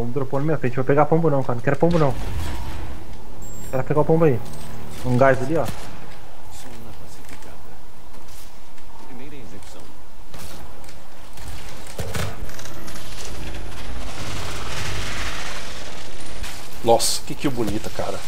pombo dropou na minha frente. Vou pegar pombo não, cara. Não quero pombo não. Quero pegar o pombo aí. Um gás ali, ó. Nossa, que kill bonita, cara.